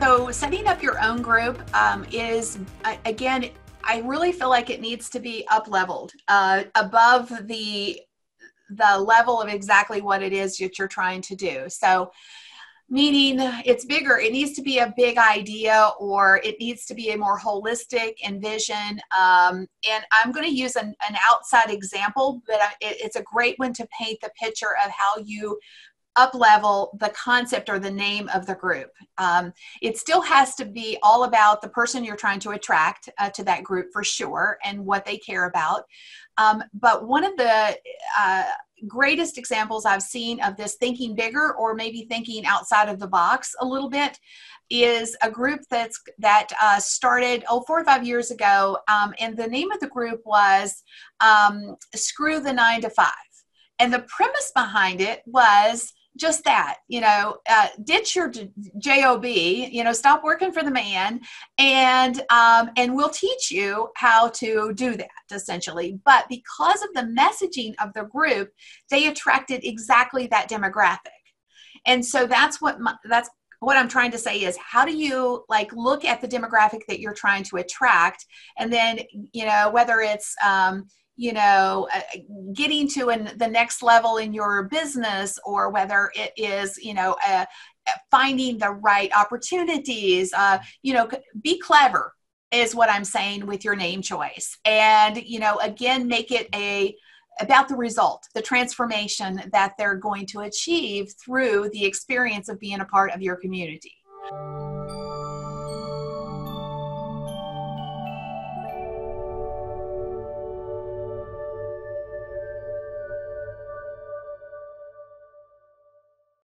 So, setting up your own group um, is, again, I really feel like it needs to be up leveled uh, above the the level of exactly what it is that you're trying to do. So, meaning it's bigger it needs to be a big idea or it needs to be a more holistic envision um, and i'm going to use an, an, outside example but it, it's a great one to paint the picture of how you up level the concept or the name of the group. Um, it still has to be all about the person you're trying to attract uh, to that group for sure and what they care about. Um, but one of the uh, greatest examples I've seen of this thinking bigger or maybe thinking outside of the box a little bit is a group that's that uh, started oh four or five years ago, um, and the name of the group was um, "Screw the Nine to Five. And the premise behind it was just that you know uh, ditch your job you know stop working for the man and um, and we'll teach you how to do that essentially. But because of the messaging of the group they attracted exactly that demographic. And so that's what my, that's what i'm trying to say is how do you like look at the demographic that you're trying to attract? And then you know whether it's um, you know uh, getting to an, the next level in your business or whether it is you know uh, finding the right opportunities uh, you know be clever is what i'm saying with your name choice. And you know again make it a about the result the transformation that they're going to achieve through the experience of being a part of your community